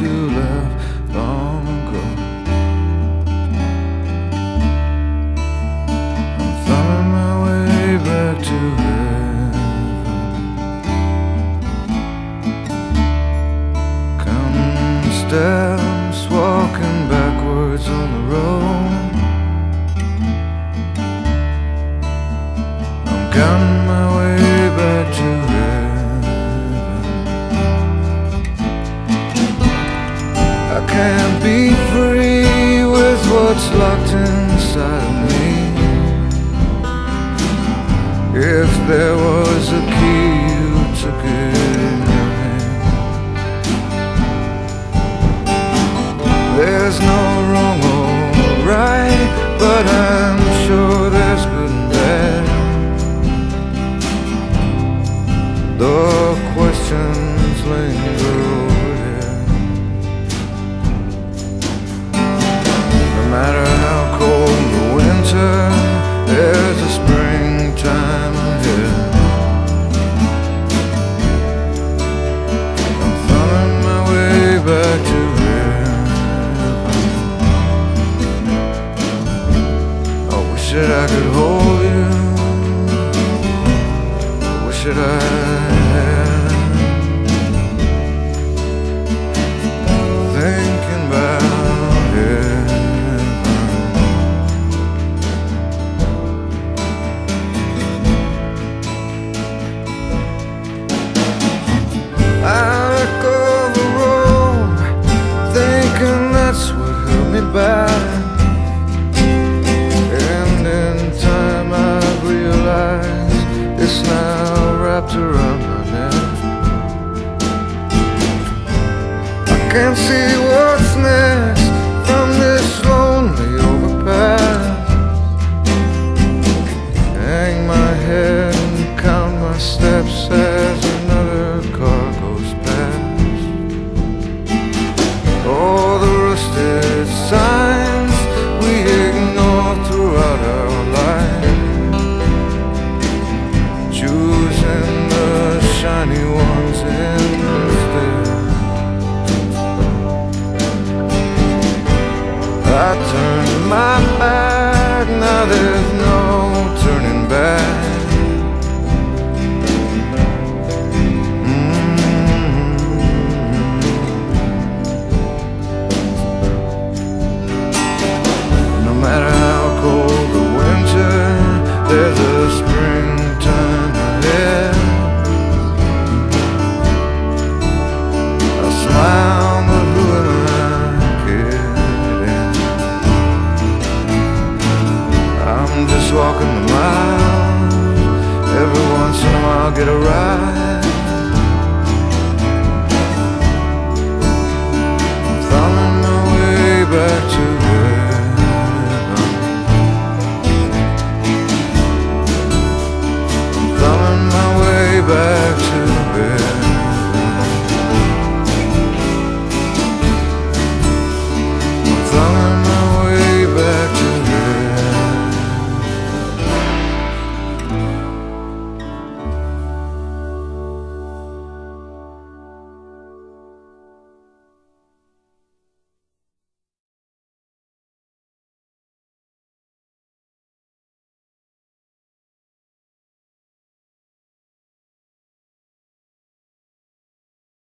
to left long ago. I'm thumbing my way back to heaven. Come stay. that's locked inside of me If there was a key, you took it in your hand. There's no wrong or right, but I'm sure I could hold you. I wish that I. see I'll get a ride.